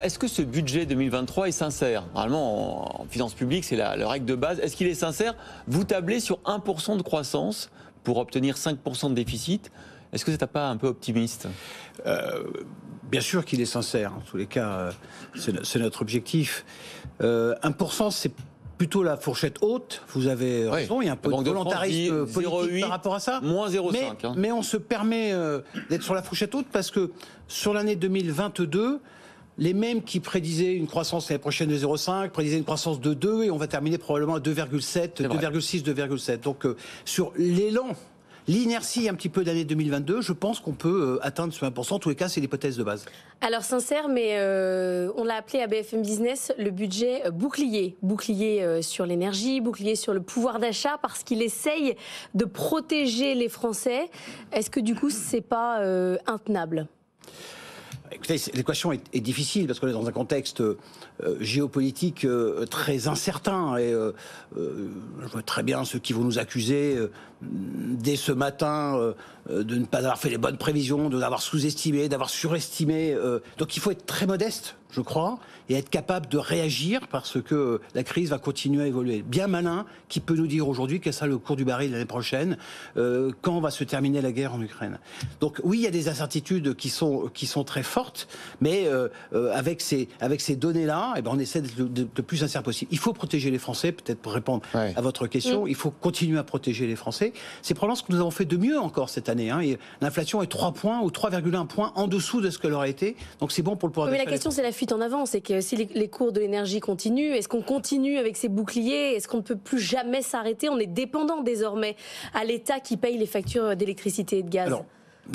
Est-ce que ce budget 2023 est sincère? Normalement, en, en finances publiques, c'est la, la règle de base. Est-ce qu'il est sincère? Vous tablez sur 1% de croissance pour obtenir 5% de déficit. Est-ce que c'est pas un peu optimiste? Euh, bien sûr qu'il est sincère. En tous les cas, euh, c'est no- c'est notre objectif. Euh, 1%, c'est plutôt la fourchette haute. Vous avez raison. Il y a un peu de volontarisme dit politique 0,8, par rapport à ça. moins 0,5, Mais, hein. mais on se permet euh, d'être sur la fourchette haute parce que sur l'année 2022, les mêmes qui prédisaient une croissance l'année prochaine de 0,5 prédisaient une croissance de 2 et on va terminer probablement à 2,7, vrai. 2,6, 2,7. Donc euh, sur l'élan, l'inertie un petit peu d'année 2022, je pense qu'on peut euh, atteindre ce 1%. En tous les cas, c'est l'hypothèse de base. Alors sincère, mais euh, on l'a appelé à BFM Business le budget bouclier. Bouclier euh, sur l'énergie, bouclier sur le pouvoir d'achat, parce qu'il essaye de protéger les Français. Est-ce que du coup, c'est pas euh, intenable? Écoutez, l'équation est, difficile parce qu'on est dans un contexte euh, géopolitique euh, très incertain et euh, je vois très bien ceux qui vont nous accuser dès ce matin de ne pas avoir fait les bonnes prévisions, de l'avoir sous-estimé, d'avoir surestimé. donc il faut être très modeste, je crois, et être capable de réagir parce que la crise va continuer à évoluer. Bien malin qui peut nous dire aujourd'hui quel sera le cours du baril l'année prochaine, euh, quand va se terminer la guerre en Ukraine. Donc oui, il y a des incertitudes qui sont qui sont très fortes, mais euh, euh, avec ces avec ces données-là, eh ben on essaie d'être le, de- le plus sincère possible. Il faut protéger les Français, peut-être pour répondre Ouais. à votre question. Il faut continuer à protéger les Français. C'est probablement ce que nous avons fait de mieux encore cette année. Hein. L'inflation est 3 points ou 3,1 points en dessous de ce qu'elle aurait été. Donc c'est bon pour le pouvoir Oui, Mais la question, c'est la en avant. C'est que si les, cours de l'énergie continuent, est-ce qu'on continue avec ces boucliers? Est-ce qu'on ne peut plus jamais s'arrêter? On est dépendant désormais à l'État qui paye les factures d'électricité et de gaz.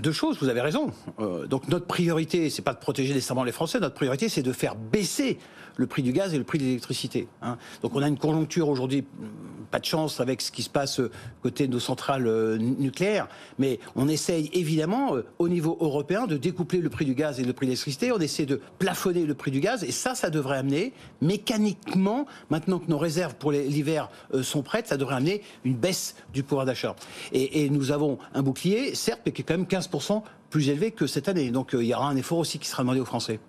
Deux choses, vous avez raison. Euh, donc notre priorité, c'est pas de protéger nécessairement les Français, notre priorité, c'est de faire baisser le prix du gaz et le prix de l'électricité. hein. Donc on a une conjoncture aujourd'hui, hum, pas de chance avec ce qui se passe euh, côté de nos centrales euh, nu- nucléaires, mais on essaye évidemment euh, au niveau européen de découpler le prix du gaz et le prix de l'électricité, on essaie de plafonner le prix du gaz, et ça, ça devrait amener mécaniquement, maintenant que nos réserves pour l'hiver euh, sont prêtes, ça devrait amener une baisse du pouvoir d'achat. Et, et nous avons un bouclier, certes, mais qui est quand même 15% plus élevé que cette année. Donc euh, il y aura un effort aussi qui sera demandé aux Français.